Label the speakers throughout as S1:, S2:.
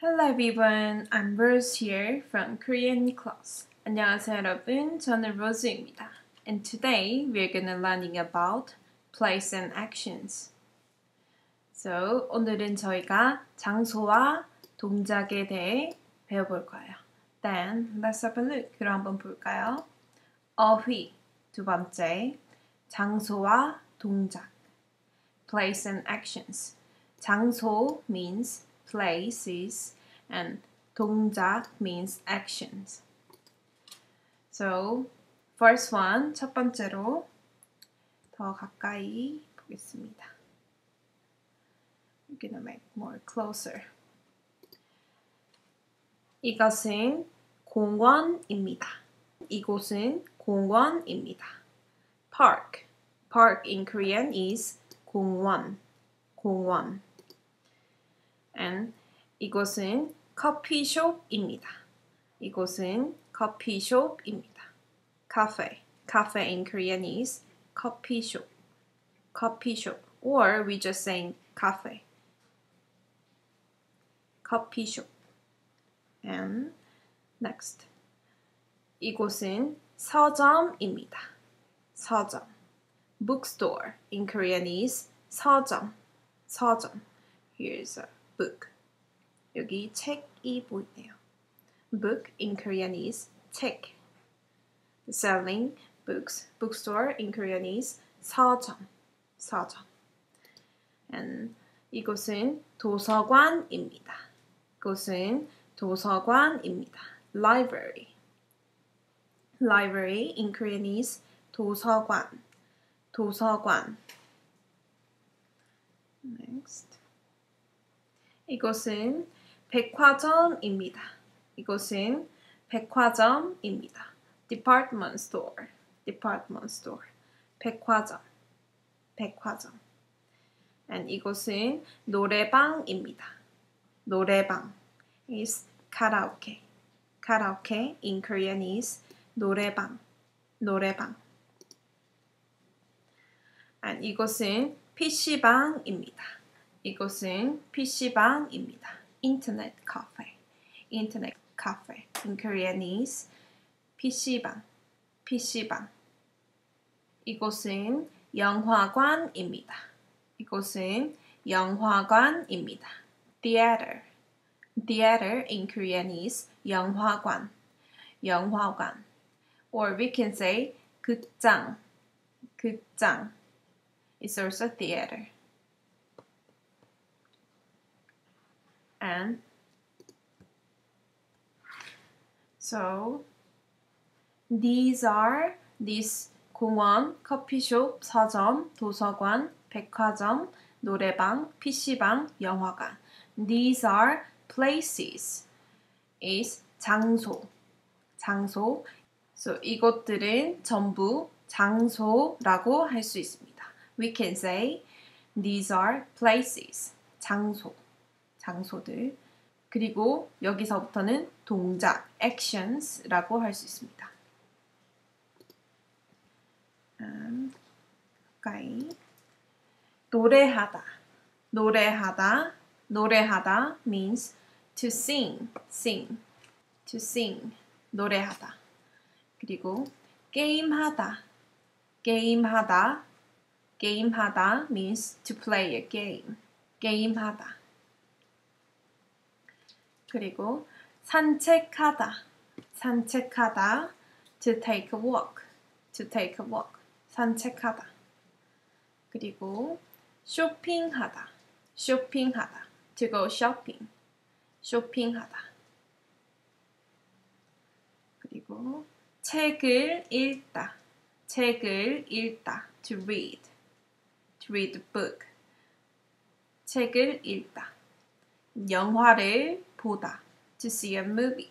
S1: Hello everyone, I'm Rose here from Korean class. 안녕하세요 여러분, 저는 로즈입니다. And today we're gonna learning about place and actions. So 오늘은 저희가 장소와 동작에 대해 배워볼 거예요. Then let's have a look. 그럼 한번 볼까요? 어휘 두 번째 장소와 동작. Place and actions. 장소 means places and 동작 means actions. So first one 첫 번째로 더 가까이 보겠습니다. We're gonna make more closer. 이것은 공원입니다. 이곳은 공원입니다. Park. Park in Korean is 공원. 공원. And 이곳은 커피숍입니다. 이곳은 커피숍입니다. cafe. cafe in Korean is coffee shop. Or we just saying cafe. shop. And next. 이곳은 서점입니다. 서점. bookstore in Korean is 서점. 서점. Here's a book. 여기 책이 보이네요. Book in Korean is 책. Selling books. Bookstore in Korean is 서점. 서점. And 이곳은 도서관입니다. 이곳은 도서관입니다. Library. Library in Korean is 도서관. 도서관. Next. 이곳은 백화점입니다. 이곳은 백화점입니다. Department store. Department store. 백화점. 백화점. And 이곳은 노래방입니다. 노래방 is karaoke. Karaoke in Korean is 노래방. 노래방. And 이곳은 PC방입니다. 이곳은 PC방입니다. 인터넷 카페. 인터넷 카페. In Korean is PC방. PC방. 이곳은 영화관입니다. 이곳은 영화관입니다. Theater. Theater in Korean is 영화관. 영화관. Or we can say 극장. 극장. It's also theater. And so these are this 공원, 커피숍, 서점, 도서관, 백화점, 노래방, PC방, 영화관. These are places. is 장소. 장소. So 이것들은 전부 장소라고 할 수 있습니다. We can say these are places. 장소. 장소들. 그리고 여기서부터는 동작, actions라고 할 수 있습니다. 음, 가까이. 노래하다. 노래하다. 노래하다 means to sing, sing, to sing. 노래하다. 그리고 게임하다. 게임하다. 게임하다 means to play a game. 게임하다. 그리고 산책하다. 산책하다. to take a walk. to take a walk. 산책하다. 그리고 쇼핑하다. 쇼핑하다. to go shopping. 쇼핑하다. 그리고 책을 읽다. 책을 읽다. to read. to read a book. 책을 읽다. 영화를 보다. to see a movie.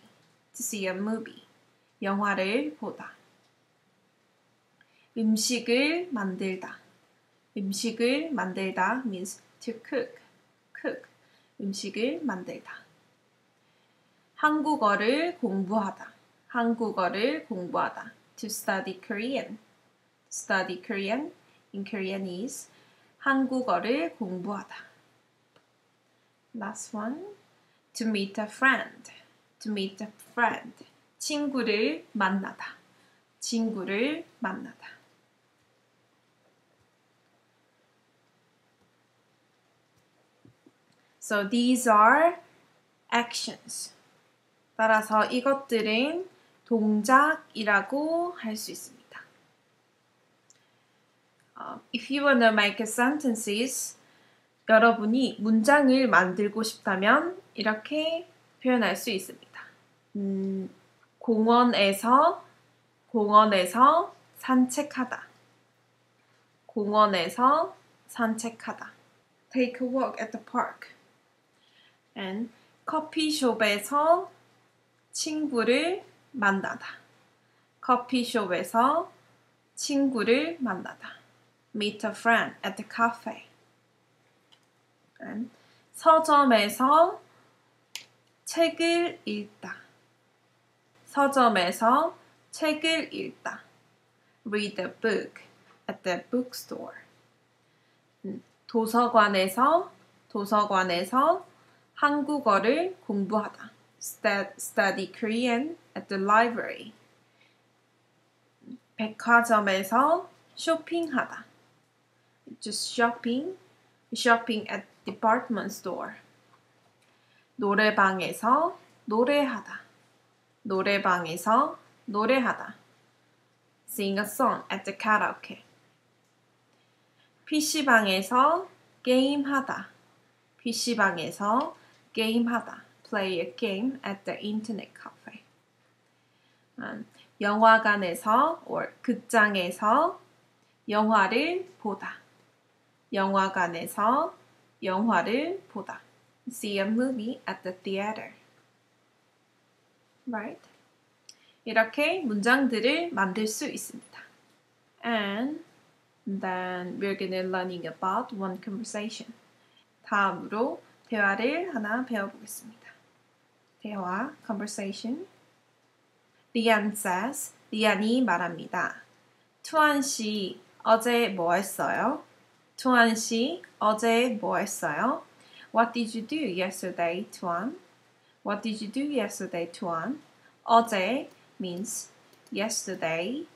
S1: to see a movie. 영화를 보다. 음식을 만들다. 음식을 만들다 means to cook. cook. 음식을 만들다. 한국어를 공부하다. 한국어를 공부하다. to study Korean. study Korean in Korean is 한국어를 공부하다. Last one. To meet a friend, to meet a friend. 친구를 만나다. 친구를 만나다. So these are actions. 따라서 이것들은 동작이라고 할 수 있습니다. Uh, if you wanna make sentences, 여러분이 문장을 만들고 싶다면 이렇게 표현할 수 있습니다. 음, 공원에서 공원에서 산책하다. 공원에서 산책하다. Take a walk at the park. And 커피숍에서 친구를 만나다. 커피숍에서 친구를 만나다. Meet a friend at the cafe. And 서점에서 책을 읽다. 서점에서 책을 읽다. Read a book at the bookstore. 도서관에서 도서관에서 한국어를 공부하다. Study Korean at the library. 백화점에서 쇼핑하다. Just shopping. Shopping at department store. 노래방에서 노래하다. 노래방에서 노래하다. Sing a song at the karaoke. PC방에서 게임하다. PC방에서 게임하다. Play a game at the internet cafe. 음, 영화관에서 or 극장에서 영화를 보다. 영화관에서 영화를 보다. See a movie at the theater. Right? 이렇게 문장들을 만들 수 있습니다. And then we're gonna learning about one conversation. 다음으로 대화를 하나 배워보겠습니다. 대화, conversation. 리안 says, 리안이 말합니다. 투안 씨, 어제 뭐 했어요? 투안 씨, 어제 뭐 했어요? What did you do yesterday, 투안? What did you do yesterday, 투안? 어제 means yesterday.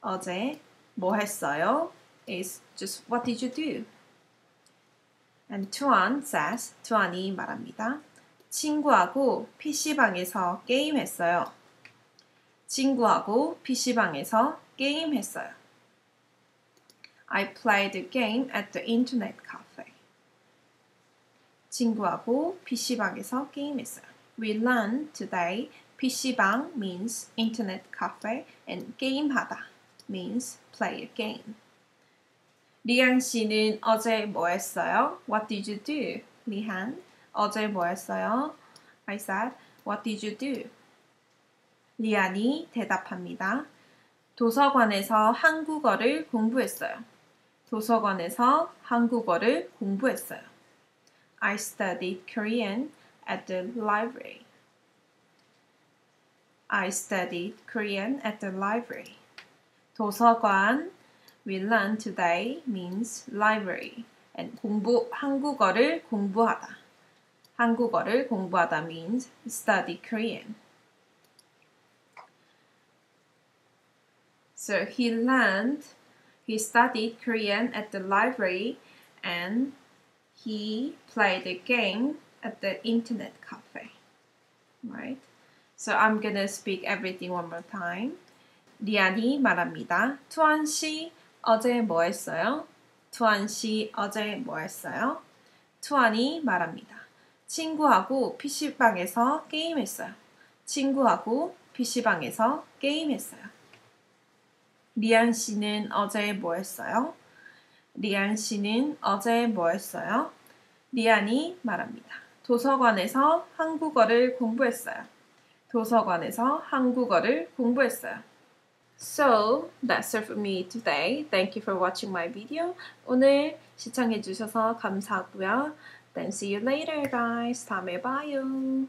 S1: 어제 뭐 했어요? is just what did you do? And 투안 says, 투안이 말합니다. 친구하고 PC방에서 게임했어요. 친구하고 PC방에서 게임했어요. I played the game at the internet cafe. 친구하고 PC방에서 게임했어요. We learned today PC방 means internet cafe and 게임하다 means play a game. 리안 씨는 어제 뭐 했어요? What did you do? 리한 어제 뭐 했어요? I said, What did you do? 리안이 대답합니다. 도서관에서 한국어를 공부했어요. 도서관에서 한국어를 공부했어요. I studied Korean at the library. I studied Korean at the library. 도서관 we learned today means library and 공부 한국어를 공부하다. 한국어를 공부하다 means study Korean. So he learned, he studied Korean at the library and he played a game at the internet cafe. Right? So I'm gonna speak everything one more time. 리안이 말합니다. 투안 씨 어제 뭐 했어요? 투안 씨 어제 뭐 했어요? 투안이 말합니다. 친구하고 PC방에서 게임했어요. 친구하고 PC방에서 게임했어요. 리안 씨는 어제 뭐 했어요? 리안 씨는 어제 뭐 했어요? 리안이 말합니다. 도서관에서 한국어를 공부했어요. 도서관에서 한국어를 공부했어요. So, that's it for me today. Thank you for watching my video. 오늘 시청해주셔서 감사하고요. Then see you later, guys. 다음에 봐요.